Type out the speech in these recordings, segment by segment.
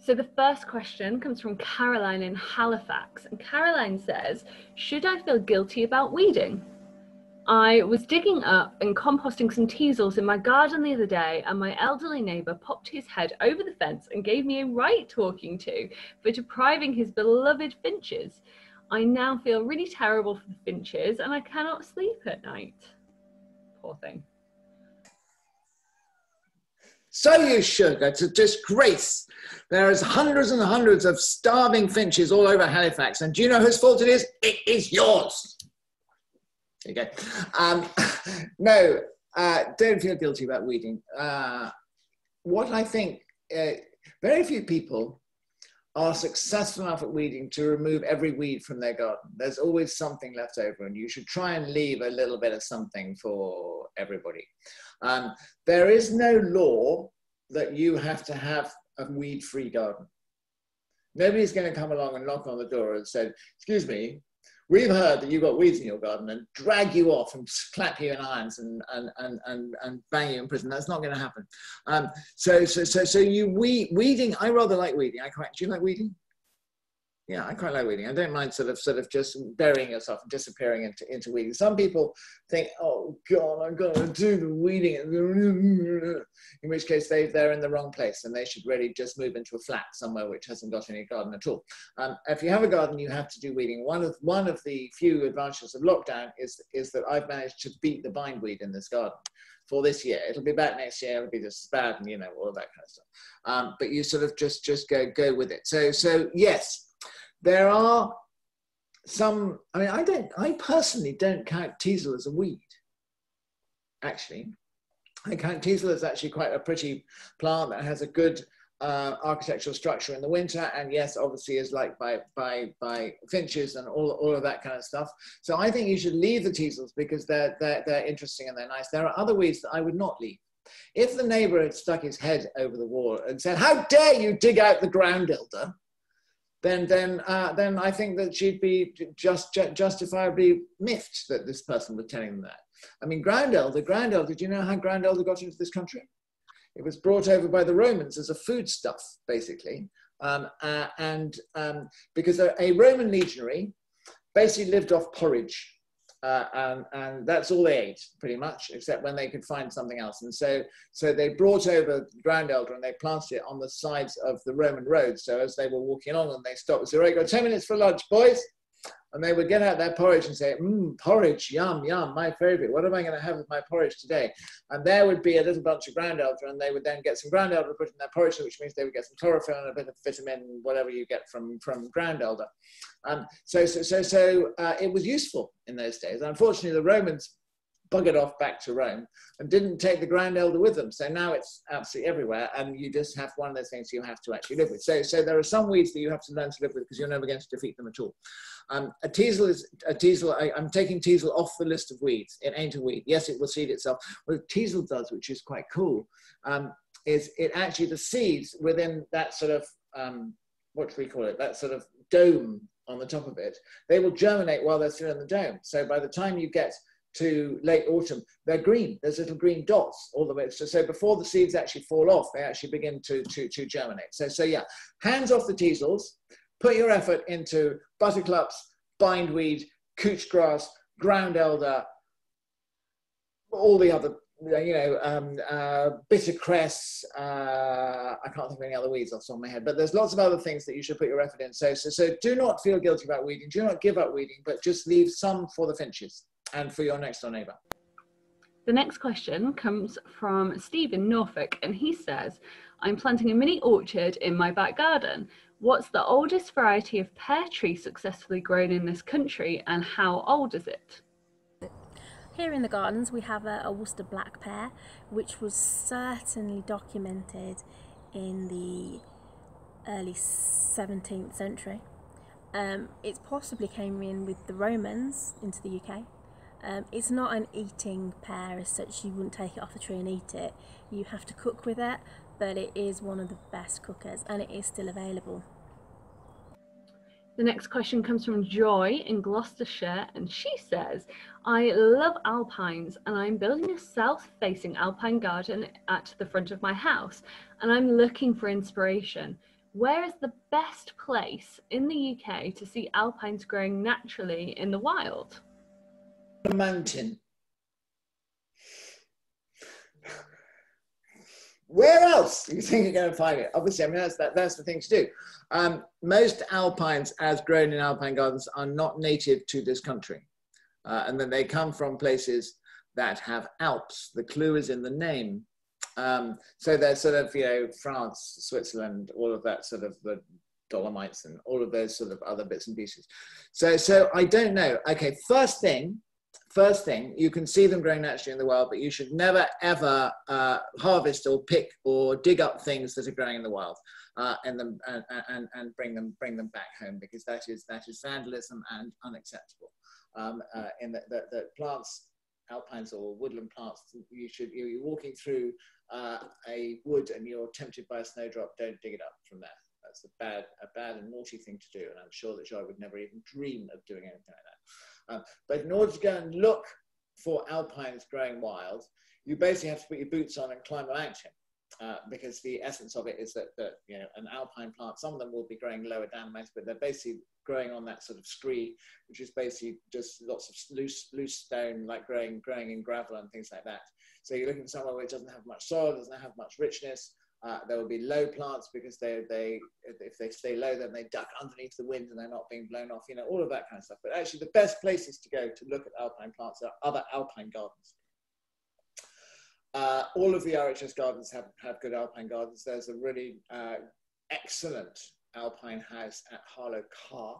So the first question comes from Caroline in Halifax. And Caroline says, Should I feel guilty about weeding? I was digging up and composting some teasels in my garden the other day, and my elderly neighbour popped his head over the fence and gave me a right talking to for depriving his beloved finches. I now feel really terrible for the finches and I cannot sleep at night. Poor thing. So you should. That's a disgrace. There's hundreds and hundreds of starving finches all over Halifax. And do you know whose fault it is? It is yours. Okay. Um, no, uh, don't feel guilty about weeding. Uh, what I think, uh, very few people are successful enough at weeding to remove every weed from their garden. There's always something left over, and you should try and leave a little bit of something for everybody. Um, there is no law that you have to have a weed free garden. Nobody's going to come along and knock on the door and say, Excuse me, We've heard that you've got weeds in your garden and drag you off and clap you in irons and, and, and, and, and bang you in prison. That's not going to happen. Um, so, so, so, so you weed, weeding, I rather like weeding. I quite, do you like weeding? Yeah, I quite like weeding. I don't mind sort of sort of just burying yourself and disappearing into, into weeding. Some people think, oh God, I've got to do the weeding, in which case they, they're in the wrong place and they should really just move into a flat somewhere which hasn't got any garden at all. Um, if you have a garden, you have to do weeding. One of, one of the few advantages of lockdown is, is that I've managed to beat the bindweed in this garden for this year. It'll be back next year. It'll be just as bad, and you know all of that kind of stuff. Um, but you sort of just just go go with it. So so yes, there are some, I mean, I don't, I personally don't count teasel as a weed, actually. I count teasel as actually quite a pretty plant that has a good uh, architectural structure in the winter, and yes, obviously is liked by by by finches and all, all of that kind of stuff. So I think you should leave the teasels because they're they're they're interesting and they're nice. There are other weeds that I would not leave. If the neighbour had stuck his head over the wall and said, "How dare you dig out the ground elder?" Then then uh, then I think that she'd be just ju justifiably miffed that this person was telling them that. I mean, ground elder, ground elder. Do you know how ground elder got into this country? It was brought over by the Romans as a foodstuff, basically, um, uh, and um, because a, a Roman legionary basically lived off porridge uh, and, and, that's all they ate pretty much, except when they could find something else. And so, so they brought over ground elder and they planted it on the sides of the Roman road. So as they were walking along and they stopped said, right, got 10 minutes for lunch, boys and they would get out their porridge and say, mmm, porridge, yum, yum, my favorite. What am I going to have with my porridge today? And there would be a little bunch of ground elder, and they would then get some ground elder put in their porridge, which means they would get some chlorophyll and a bit of vitamin, whatever you get from, from ground elder. Um, so, so, so, so uh, it was useful in those days. Unfortunately, the Romans buggered off back to Rome and didn't take the ground elder with them. So now it's absolutely everywhere, and you just have one of those things you have to actually live with. So, so there are some weeds that you have to learn to live with because you're never going to defeat them at all. Um, a teasel is a teasel. I, am taking teasel off the list of weeds. It ain't a weed. Yes, it will seed itself. What teasel does, which is quite cool, um, is it actually the seeds within that sort of um, what do we call it? That sort of dome on the top of it. They will germinate while they're still in the dome. So by the time you get to late autumn, they're green. There's little green dots all the way. So, so before the seeds actually fall off, they actually begin to, to, to germinate. So, so yeah, hands off the teasels. Put your effort into buttercups, bindweed, couch grass, ground elder, all the other, you know, um, uh, bittercress. Uh, I can't think of any other weeds off the top of my head, but there's lots of other things that you should put your effort in. So, so, so do not feel guilty about weeding. Do not give up weeding, but just leave some for the finches and for your next door neighbour. The next question comes from Stephen Norfolk, and he says, I'm planting a mini orchard in my back garden. What's the oldest variety of pear tree successfully grown in this country and how old is it? Here in the gardens we have a, a Worcester black pear which was certainly documented in the early 17th century. Um, it possibly came in with the Romans into the UK. Um, it's not an eating pear as such, you wouldn't take it off the tree and eat it. You have to cook with it but it is one of the best cookers and it is still available. The next question comes from Joy in Gloucestershire, and she says, I love alpines and I'm building a south facing alpine garden at the front of my house, and I'm looking for inspiration. Where is the best place in the UK to see alpines growing naturally in the wild? A mountain. Where else do you think you're going to find it? Obviously, I mean, that's, that, that's the thing to do. Um, most alpines, as grown in alpine gardens, are not native to this country. Uh, and then they come from places that have Alps. The clue is in the name. Um, so they're sort of, you know, France, Switzerland, all of that sort of the Dolomites and all of those sort of other bits and pieces. So, so I don't know. Okay, first thing, first thing, you can see them growing naturally in the wild, but you should never ever uh, harvest or pick or dig up things that are growing in the wild uh, and, and, and, and bring them bring them back home because that is that is vandalism and unacceptable. Um, uh, in that plants alpines or woodland plants, you should, you're walking through uh, a wood and you're tempted by a snowdrop, don't dig it up from there. That's a bad, a bad and naughty thing to do. And I'm sure that Joy would never even dream of doing anything like that. Um, but in order to go and look for alpines growing wild, you basically have to put your boots on and climb a mountain. Uh, because the essence of it is that, that you know an alpine plant, some of them will be growing lower down mountain, but they're basically growing on that sort of scree, which is basically just lots of loose loose stone, like growing growing in gravel and things like that. So you're looking for somewhere where it doesn't have much soil, doesn't have much richness. Uh, there will be low plants because they they if they stay low, then they duck underneath the wind and they're not being blown off. You know all of that kind of stuff. But actually, the best places to go to look at alpine plants are other alpine gardens. Uh, all of the RHS gardens have, have good alpine gardens. There's a really uh, excellent alpine house at Harlow Carr.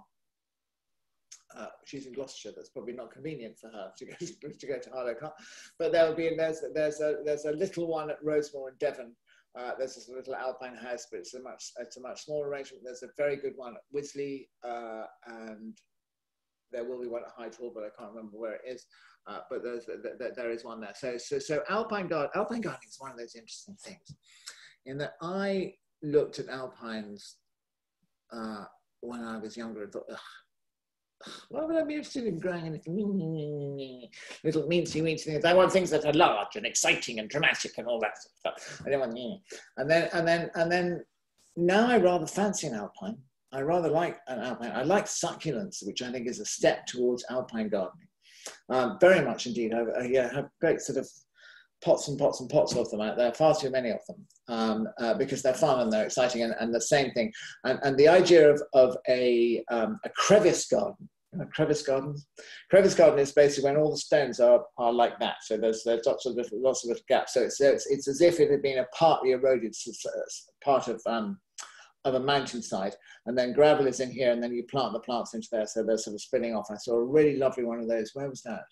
Uh, she's in Gloucestershire. That's probably not convenient for her to go to, to go to Harlow Carr. But there'll be there's there's a there's a little one at Rosemoor in Devon. Uh, there's this little alpine house, but it's a much it's a much smaller arrangement. There's a very good one at Wisley, uh, and there will be one at Hyde Hall, but I can't remember where it is. Uh, but there's, there, there is one there. So, so, so alpine, garden, alpine gardening is one of those interesting things in that I looked at alpines uh, when I was younger and thought, Ugh, why would I be interested in growing anything? Little meansy weensy things. I want things that are large and exciting and dramatic and all that sort of stuff. I don't want, and then, and then, and then now I rather fancy an alpine. I rather like an alpine. I like succulents, which I think is a step towards alpine gardening. Um, very much indeed. I, I yeah, have great sort of pots and pots and pots of them out there, far too many of them, um, uh, because they're fun and they're exciting and, and the same thing. And, and the idea of, of a, um, a crevice garden, a crevice garden, crevice garden is basically when all the stones are, are like that. So there's, there's lots of little, lots of little gaps. So it's, it's, it's as if it had been a partly eroded part of um, of a mountainside, and then gravel is in here, and then you plant the plants into there, so they're sort of spinning off. I saw a really lovely one of those. Where was that?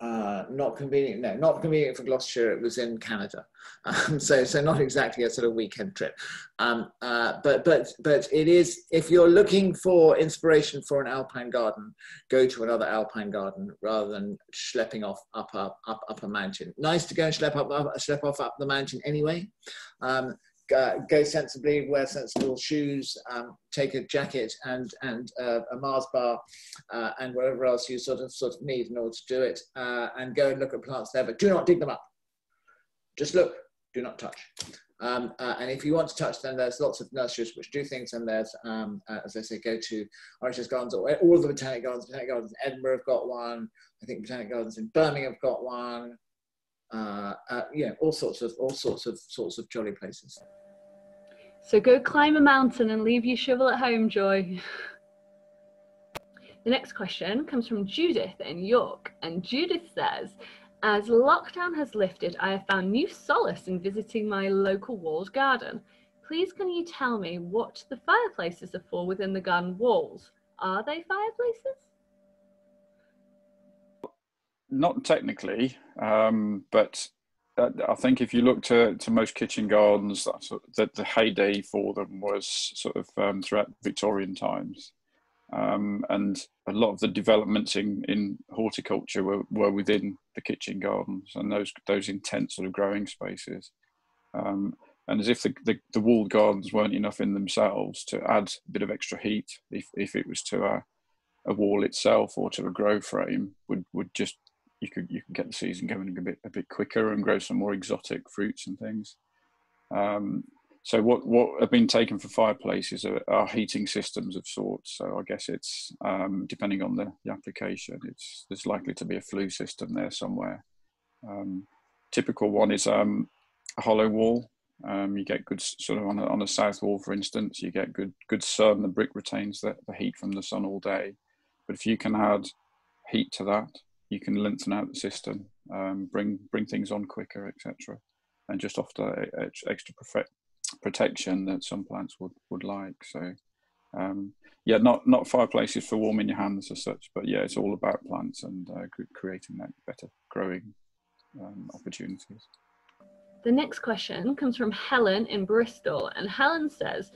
Uh, not convenient. No, not convenient for Gloucestershire. It was in Canada, um, so so not exactly a sort of weekend trip. Um, uh, but but but it is. If you're looking for inspiration for an alpine garden, go to another alpine garden rather than schlepping off up up up, up a mountain. Nice to go and schlep up, up schlep off up the mountain anyway. Um, uh, go sensibly, wear sensible shoes, um, take a jacket and and uh, a Mars bar, uh, and whatever else you sort of sort of need in order to do it, uh, and go and look at plants there. But do not dig them up. Just look. Do not touch. Um, uh, and if you want to touch them, there's lots of nurseries which do things, and there's, um, as I say, go to RHS Gardens or all the Botanic Gardens. Botanic Gardens in Edinburgh have got one. I think Botanic Gardens in Birmingham have got one. Uh, uh, yeah, all sorts of all sorts of sorts of jolly places. So go climb a mountain and leave your shovel at home, Joy. The next question comes from Judith in York, and Judith says, as lockdown has lifted, I have found new solace in visiting my local walled garden. Please can you tell me what the fireplaces are for within the garden walls? Are they fireplaces? Not technically, um, but I think if you look to, to most kitchen gardens, that the heyday for them was sort of um, throughout Victorian times. Um, and a lot of the developments in, in horticulture were, were within the kitchen gardens and those those intense sort of growing spaces. Um, and as if the, the, the, walled gardens weren't enough in themselves to add a bit of extra heat, if, if it was to a, a wall itself or to a grow frame, would, would just you could you can get the season going a bit a bit quicker and grow some more exotic fruits and things. Um, so what what have been taken for fireplaces are, are heating systems of sorts. So I guess it's um, depending on the, the, application, it's there's likely to be a flue system there somewhere. Um, typical one is um, a hollow wall. Um, you get good sort of on a, on a south wall, for instance, you get good good sun. The brick retains the, the heat from the sun all day. But if you can add heat to that, you can lengthen out the system, um, bring bring things on quicker, etc and just offer extra protection that some plants would, would like. So, um, yeah, not not fireplaces for warming your hands as such, but yeah, it's all about plants and uh, creating that better growing um, opportunities. The next question comes from Helen in Bristol, and Helen says,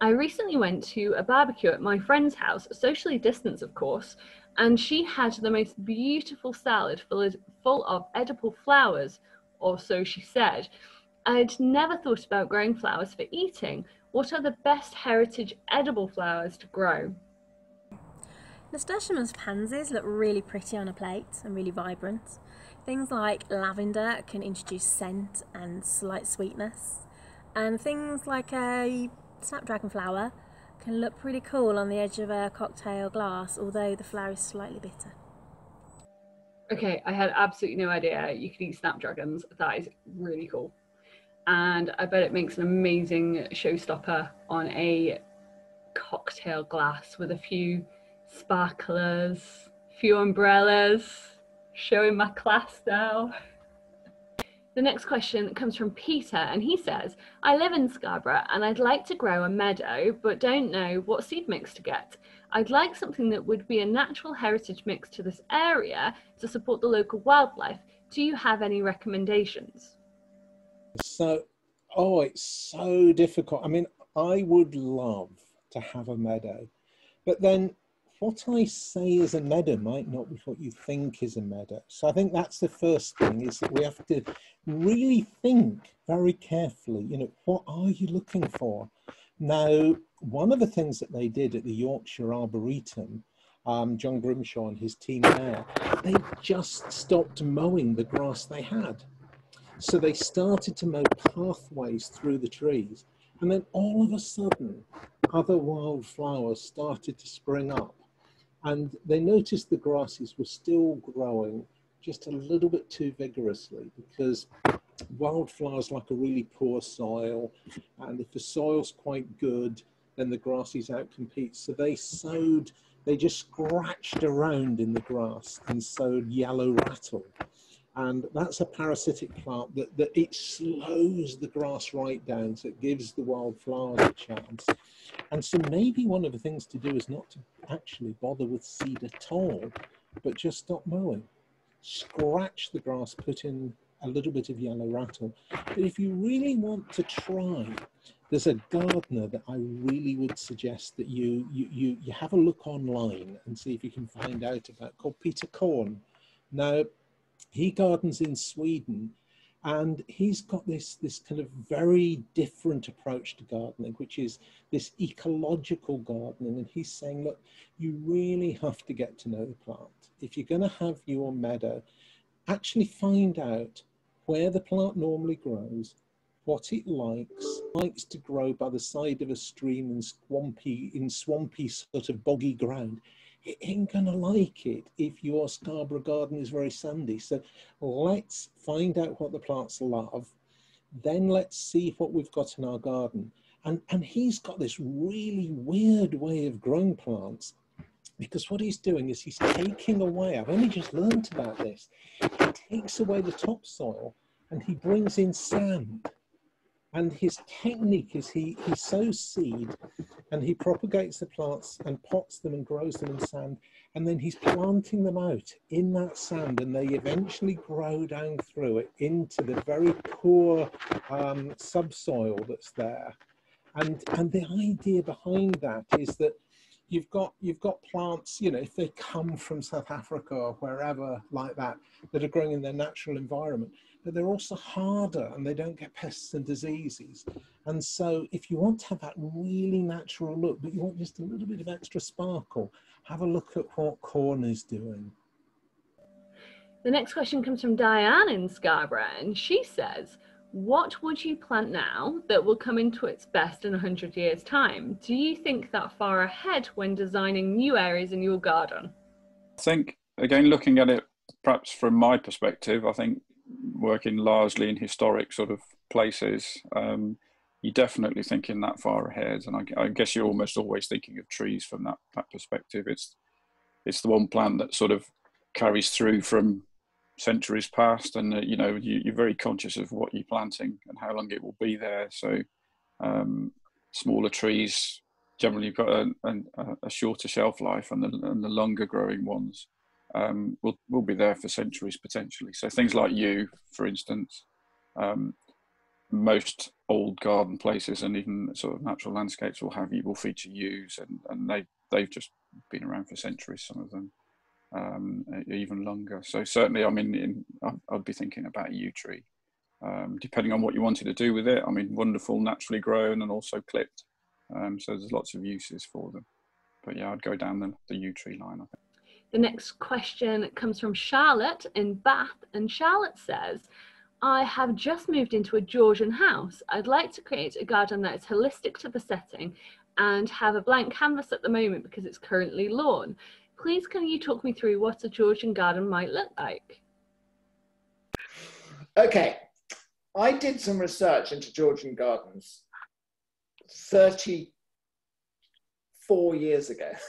I recently went to a barbecue at my friend's house, socially distanced, of course, and she had the most beautiful salad full of, full of edible flowers, or so she said. I'd never thought about growing flowers for eating. What are the best heritage edible flowers to grow? Nasturtiums pansies look really pretty on a plate and really vibrant. Things like lavender can introduce scent and slight sweetness. And things like a snapdragon flower can look pretty cool on the edge of a cocktail glass, although the flower is slightly bitter. Okay, I had absolutely no idea you could eat snapdragons. That is really cool and I bet it makes an amazing showstopper on a cocktail glass with a few sparklers, few umbrellas, showing my class now. The next question comes from Peter, and he says, I live in Scarborough and I'd like to grow a meadow, but don't know what seed mix to get. I'd like something that would be a natural heritage mix to this area to support the local wildlife. Do you have any recommendations? So, oh, it's so difficult. I mean, I would love to have a meadow, but then what I say is a meadow might not be what you think is a meadow. So I think that's the first thing is that we have to really think very carefully, you know, what are you looking for? Now, one of the things that they did at the Yorkshire Arboretum, um, John Grimshaw and his team there, they just stopped mowing the grass they had. So they started to mow pathways through the trees. And then all of a sudden, other wildflowers started to spring up. And they noticed the grasses were still growing just a little bit too vigorously because wildflowers like a really poor soil. And if the soil's quite good, then the grasses outcompete. So they sowed, they just scratched around in the grass and sowed yellow rattle and that's a parasitic plant that, that it slows the grass right down so it gives the wildflowers a chance. And so maybe one of the things to do is not to actually bother with seed at all but just stop mowing. Scratch the grass put in a little bit of yellow rattle. But if you really want to try there's a gardener that I really would suggest that you, you, you, you have a look online and see if you can find out about called Peter Korn. Now, he gardens in Sweden and he's got this this kind of very different approach to gardening which is this ecological gardening. And he's saying look you really have to get to know the plant. If you're going to have your meadow actually find out where the plant normally grows what it likes likes to grow by the side of a stream in swampy in swampy sort of boggy ground it ain't gonna like it if your Scarborough garden is very sandy. So let's find out what the plants love. Then let's see what we've got in our garden. And, and he's got this really weird way of growing plants because what he's doing is he's taking away, I've only just learned about this, he takes away the topsoil and he brings in sand. And his technique is he, he sows seed and he propagates the plants and pots them and grows them in sand. And then he's planting them out in that sand and they eventually grow down through it into the very poor um, subsoil that's there. And, and the idea behind that is that you've got you've got plants you know if they come from south africa or wherever like that that are growing in their natural environment but they're also harder and they don't get pests and diseases. And so if you want to have that really natural look, but you want just a little bit of extra sparkle, have a look at what Korn is doing. The next question comes from Diane in Scarborough, and she says, What would you plant now that will come into its best in 100 years' time? Do you think that far ahead when designing new areas in your garden? I think, again, looking at it perhaps from my perspective, I think working largely in historic sort of places, um, you're definitely thinking that far ahead. And I, I, guess you're almost always thinking of trees from that, that perspective. It's, it's the one plant that sort of carries through from centuries past and uh, you know you, are very conscious of what you're planting and how long it will be there. So um, smaller trees generally you've got a, a, a, shorter shelf life and the, and the longer growing ones um, will, will be there for centuries potentially. So things like yew for instance um, most old garden places and even sort of natural landscapes will have you will feature yews and, and they they've just been around for centuries some of them um, even longer. So certainly, I mean, in, I'd be thinking about yew tree, um, depending on what you wanted to do with it. I mean, wonderful, naturally grown, and also clipped. Um, so there's lots of uses for them. But yeah, I'd go down the, the yew tree line. I think. The next question comes from Charlotte in Bath, and Charlotte says, I have just moved into a Georgian house. I'd like to create a garden that is holistic to the setting and have a blank canvas at the moment because it's currently lawn. Please can you talk me through what a Georgian garden might look like? Okay, I did some research into Georgian gardens 34 years ago.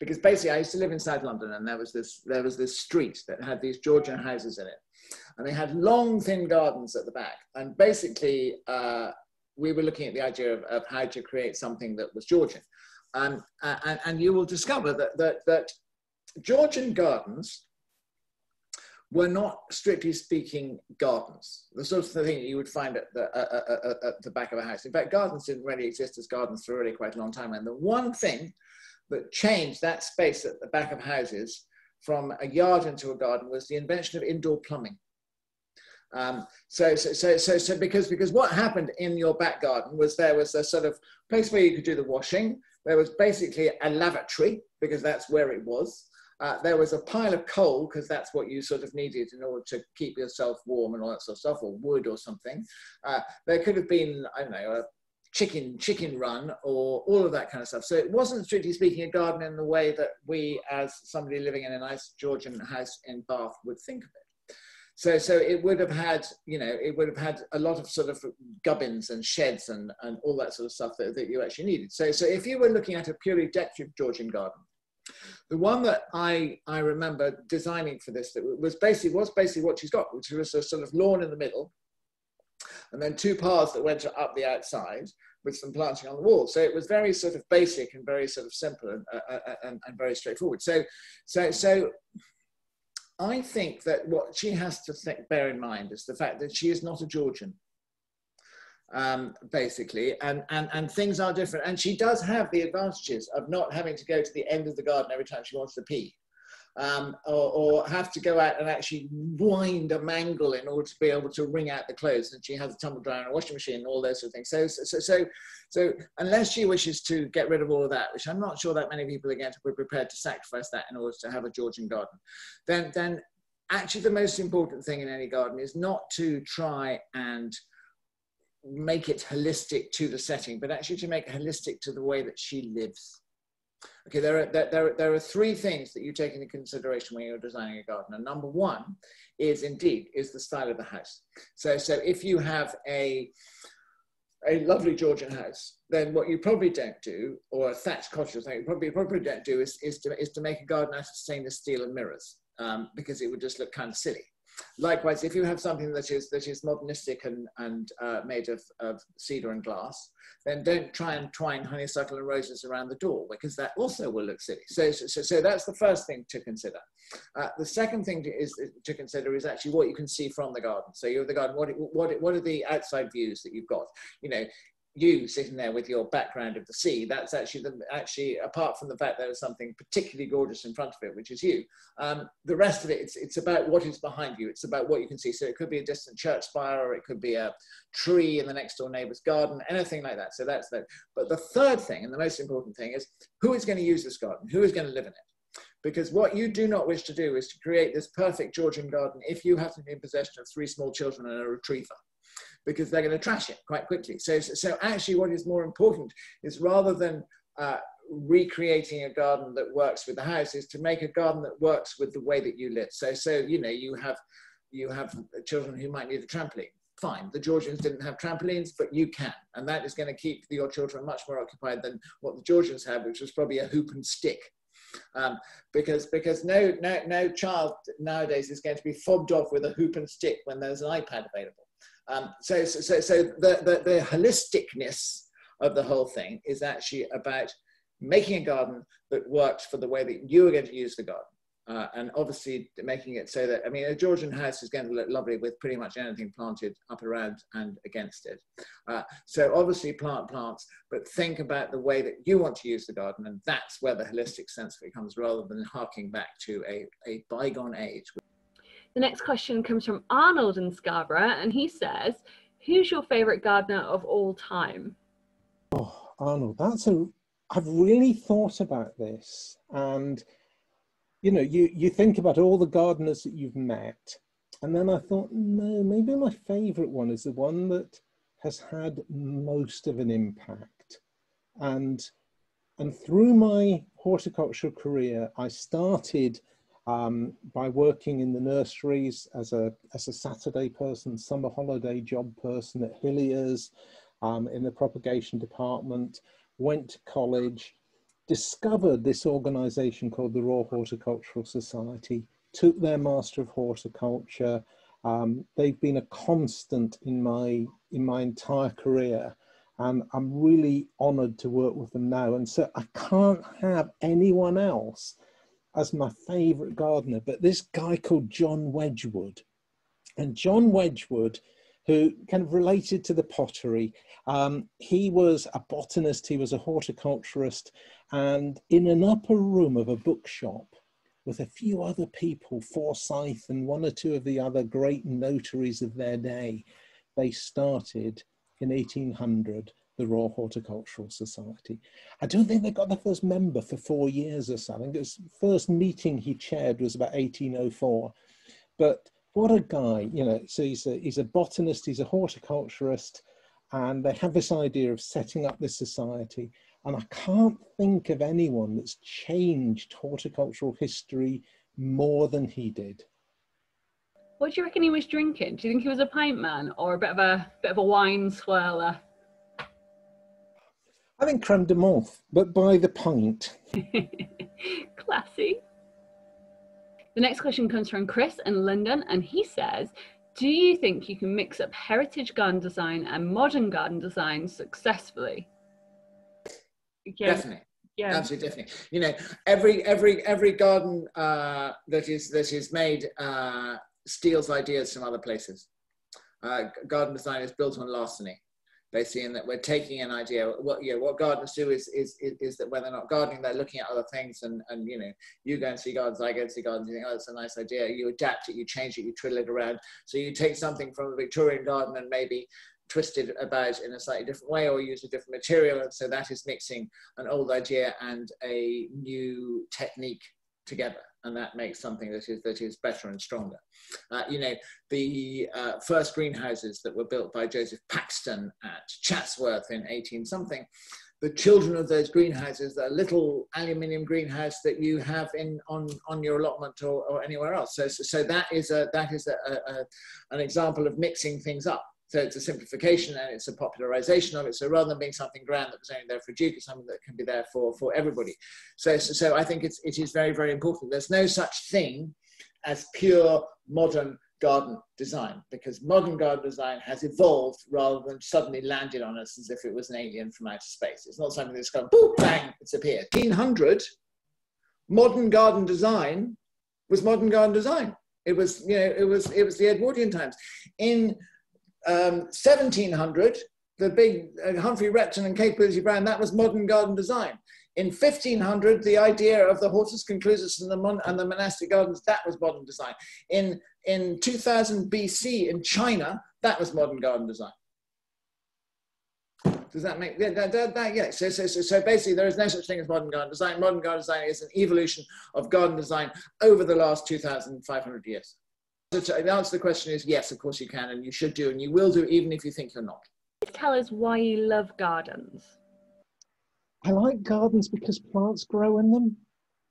because basically I used to live inside London and there was this there was this street that had these Georgian houses in it. And they had long, thin gardens at the back. And basically, uh, we were looking at the idea of, of how to create something that was Georgian. Um, and, and, you will discover that, that, that Georgian gardens were not, strictly speaking, gardens. The sort of thing you would find at the, uh, uh, at the back of a house. In fact, gardens didn't really exist as gardens for really quite a long time. And the one thing that changed that space at the back of houses from a yard into a garden was the invention of indoor plumbing. Um, so, so, so, so, so, because, because what happened in your back garden was there was a sort of place where you could do the washing, there was basically a lavatory because that's where it was. Uh, there was a pile of coal because that's what you sort of needed in order to keep yourself warm and all that sort of stuff, or wood or something. Uh, there could have been, I don't know, a chicken chicken run or all of that kind of stuff. So it wasn't strictly speaking a garden in the way that we, as somebody living in a nice Georgian house in Bath, would think of it. So, so it would have had, you know, it would have had a lot of sort of gubbins and sheds and, and all that sort of stuff that, that you actually needed. So, so if you were looking at a purely decorative Georgian garden, the one that I, I remember designing for this that was basically was basically what she's got, which was a sort of lawn in the middle, and then two paths that went up the outside with some planting on the wall. So it was very sort of basic and very sort of simple and, uh, uh and, and very straightforward. So, so, so I think that what she has to bear in mind is the fact that she is not a Georgian, um, basically, and, and, and things are different. And she does have the advantages of not having to go to the end of the garden every time she wants to pee um, or, or, have to go out and actually wind a mangle in order to be able to wring out the clothes. And she has a tumble dryer and a washing machine and all those sort of things. So, so, so, so unless she wishes to get rid of all of that, which I'm not sure that many people are going to be prepared to sacrifice that in order to have a Georgian garden, then, then actually the most important thing in any garden is not to try and make it holistic to the setting, but actually to make it holistic to the way that she lives. Okay, there are, there, there are three things that you take into consideration when you're designing a garden. And number one is indeed, is the style of the house. So, so if you have a, a lovely Georgian house, then what you probably don't do, or a thatched cottage or something, you probably, probably don't do is, is, to, is to make a garden out of stainless steel and mirrors, um, because it would just look kind of silly. Likewise, if you have something that is that is modernistic and, and uh, made of, of cedar and glass, then don't try and twine honeysuckle and roses around the door because that also will look silly. So, so, so that's the first thing to consider. Uh, the second thing to, is to consider is actually what you can see from the garden. So you have the garden. What what what are the outside views that you've got? You know, you sitting there with your background of the sea, that's actually the, actually apart from the fact there is something particularly gorgeous in front of it, which is you. Um, the rest of it, it's, it's about what is behind you. It's about what you can see. So it could be a distant church spire, or it could be a tree in the next door neighbor's garden, anything like that. So that's that. But the third thing, and the most important thing, is who is going to use this garden? Who is going to live in it? Because what you do not wish to do is to create this perfect Georgian garden if you happen to be in possession of three small children and a retriever because they're going to trash it quite quickly. So, so actually, what is more important is rather than uh, recreating a garden that works with the house, is to make a garden that works with the way that you live. So, so you know, you have you have children who might need a trampoline. Fine, the Georgians didn't have trampolines, but you can, and that is going to keep your children much more occupied than what the Georgians had, which was probably a hoop and stick um, because because no no no child nowadays is going to be fobbed off with a hoop and stick when there's an iPad available. Um, so, so so the, the the holisticness of the whole thing is actually about making a garden that works for the way that you are going to use the garden. Uh, and obviously making it so that, I mean, a Georgian house is going to look lovely with pretty much anything planted up around and against it. Uh, so obviously plant plants, but think about the way that you want to use the garden. And that's where the holistic sense of it comes rather than harking back to a, a bygone age. The next question comes from Arnold in Scarborough, and he says, who's your favorite gardener of all time? Oh, Arnold, that's a, I've really thought about this and you know, you, you think about all the gardeners that you've met, and then I thought, no, maybe my favorite one is the one that has had most of an impact. And, and through my horticultural career, I started um, by working in the nurseries as a, as a Saturday person, summer holiday job person at Hilliers, um, in the propagation department, went to college, discovered this organization called the Royal Horticultural Society, took their Master of Horticulture. Um, they've been a constant in my, in my entire career. And I'm really honored to work with them now. And so I can't have anyone else as my favorite gardener, but this guy called John Wedgwood. And John Wedgwood who kind of related to the pottery. Um, he was a botanist, he was a horticulturist, and in an upper room of a bookshop with a few other people, Forsyth and one or two of the other great notaries of their day, they started in 1800 the Royal Horticultural Society. I don't think they got their first member for four years or something. His first meeting he chaired was about 1804. But what a guy, you know. So he's a, he's a botanist, he's a horticulturist, and they have this idea of setting up this society. And I can't think of anyone that's changed horticultural history more than he did. What do you reckon he was drinking? Do you think he was a pint man or a bit of a bit of a wine swirler? I think creme de menthe, but by the pint. Classy. The next question comes from Chris in London, and he says, Do you think you can mix up heritage garden design and modern garden design successfully? Yeah. Definitely. Yeah. Absolutely, definitely. You know, every every every garden uh, that is that is made uh, steals ideas from other places. Uh, garden design is built on larceny basically in that we're taking an idea what you know what gardeners do is is is that when they're not gardening they're looking at other things and and you know you go and see gardens i go and see gardens you think oh it's a nice idea. You adapt it you change it you twiddle it around. So you take something from a victorian garden and maybe twist it about in a slightly different way or use a different material. And so that is mixing an old idea and a new technique together and that makes something that is that is better and stronger. Uh, you know, the uh, first greenhouses that were built by Joseph Paxton at Chatsworth in 18 something, the children of those greenhouses, the little aluminium greenhouse that you have in on on your allotment or, or anywhere else. So, so, that is a that is a, a, an example of mixing things up. So it's a simplification and it's a popularization of it. So rather than being something grand that was only there for a duke, it's something that can be there for, for everybody. So, so, so I think it's, it is very, very important. There's no such thing as pure modern garden design because modern garden design has evolved rather than suddenly landed on us as if it was an alien from outer space. It's not something that's gone, boom, bang, it's appeared. 1800, modern garden design was modern garden design. It was, you know, it was, it was the Edwardian times. In um, 1700, the big uh, Humphry Repton and Capability Brown, that was modern garden design. In 1500, the idea of the hortus conclusus and the, mon- and the monastic gardens, that was modern design. In, in 2000 BC in China, that was modern garden design. Does that make, yeah, that, that, that, yeah. So, so, so, so basically there is no such thing as modern garden design. Modern garden design is an evolution of garden design over the last 2,500 years. The answer to the question is yes, of course you can, and you should do, and you will do, even if you think you're not. Please tell us why you love gardens. I like gardens because plants grow in them,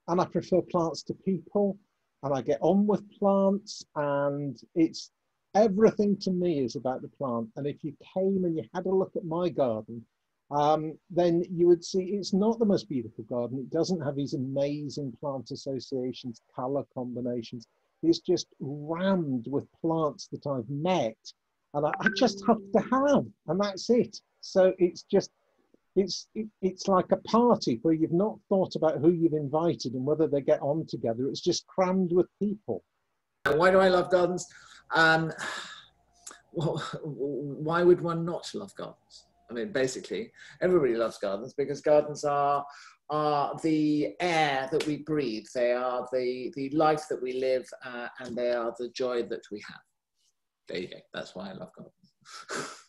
and I prefer plants to people, and I get on with plants, and it's everything to me is about the plant. And if you came and you had a look at my garden, um, then you would see it's not the most beautiful garden. It doesn't have these amazing plant associations, color combinations. It's just rammed with plants that I've met and I, I just have to have, and that's it. So it's just, it's it, it's like a party where you've not thought about who you've invited and whether they get on together. It's just crammed with people. Why do I love gardens? Um, well, why would one not love gardens? I mean, basically, everybody loves gardens because gardens are are the air that we breathe. They are the the life that we live, uh, and they are the joy that we have. There you go. That's why I love gardens.